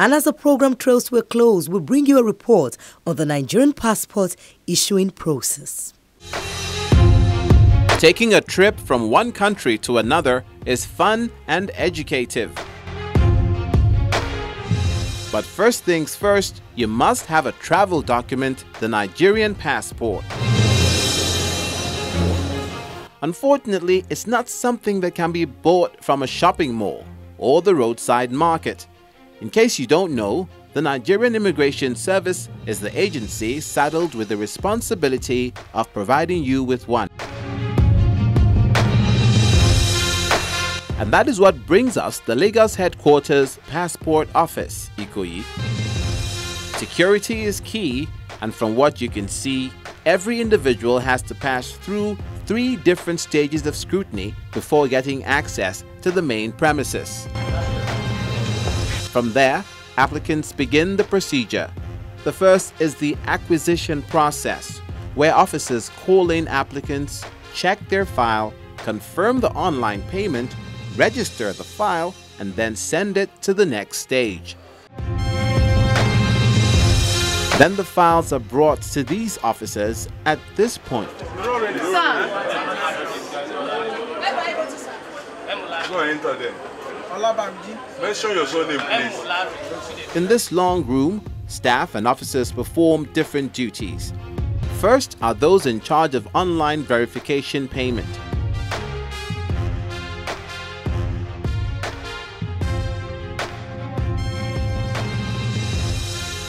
And as the program trails to a close, we'll bring you a report on the Nigerian passport issuing process. Taking a trip from one country to another is fun and educative. But first things first, you must have a travel document, the Nigerian passport. Unfortunately, it's not something that can be bought from a shopping mall or the roadside market. In case you don't know, the Nigerian Immigration Service is the agency saddled with the responsibility of providing you with one. And that is what brings us the Lagos headquarters passport office, Ikoyi. Security is key, and from what you can see, every individual has to pass through three different stages of scrutiny before getting access to the main premises. From there, applicants begin the procedure. The first is the acquisition process, where officers call in applicants, check their file, confirm the online payment, register the file, and then send it to the next stage. Then the files are brought to these officers at this point. Go enter them. Mention your surname, please. In this long room, staff and officers perform different duties. First are those in charge of online verification payment.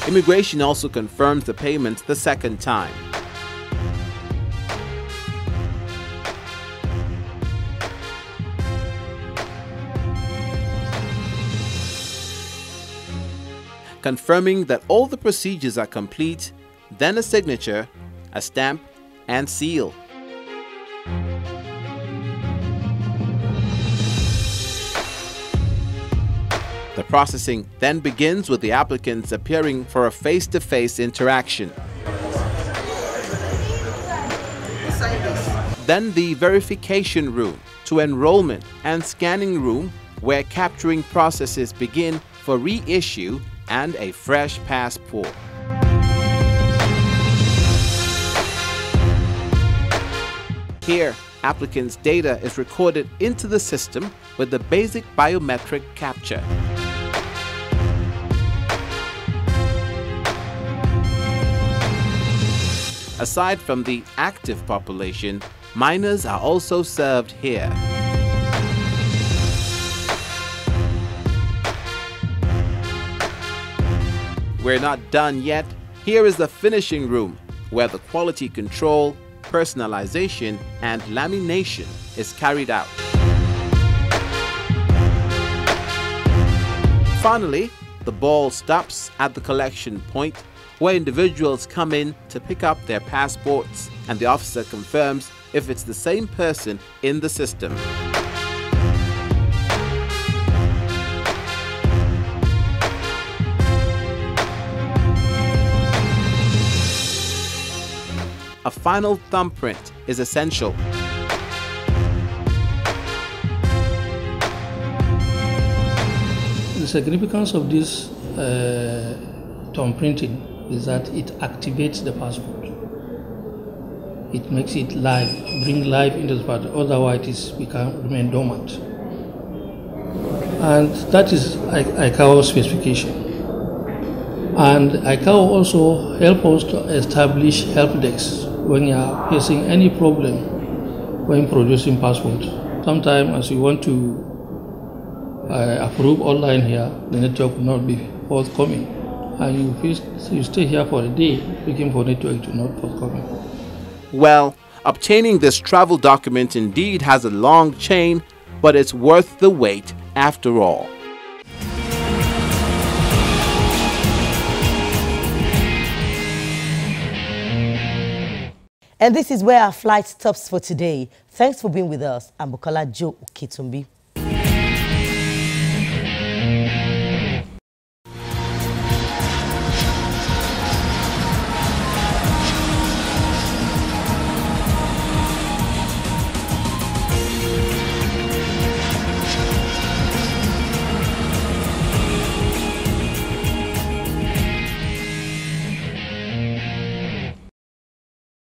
Immigration also confirms the payment the second time. Confirming that all the procedures are complete, then a signature, a stamp, and seal. The processing then begins with the applicants appearing for a face-to-face interaction. Then the verification room to enrollment and scanning room where capturing processes begin for reissue and a fresh passport. Here, applicants' data is recorded into the system with the basic biometric capture. Aside from the active population, minors are also served here. We're not done yet. Here is the finishing room, where the quality control, personalization, and lamination is carried out. Finally, the ball stops at the collection point where individuals come in to pick up their passports and the officer confirms if it's the same person in the system. A final thumbprint is essential. The significance of this uh, thumb printing is that it activates the passport. It makes it live, bring life into the passport. Otherwise, it become remain dormant. And that is ICAO specification. And ICAO also help us to establish help desks when you are facing any problem when producing passport. Sometimes as you want to uh, approve online here, the network will not be forthcoming. And you, feel, you stay here for a day looking for network to not forthcoming. Well, obtaining this travel document indeed has a long chain, but it's worth the wait after all. And this is where our flight stops for today. Thanks for being with us. I'm Bukola Joe Oketumbi.